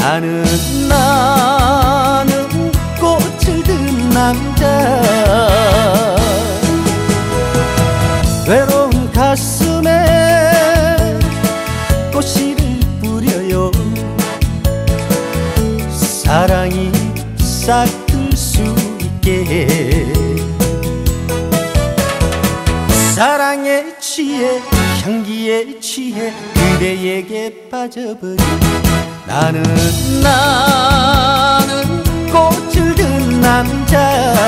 나는 나는 꽃을 든 남자. 외로운 가슴에 꽃씨를 뿌려요. 사랑이 싹들 수 있게. 사랑에 취해 향기에 취해 그대에게 빠져버린 나는 나는 꽃을 든 남자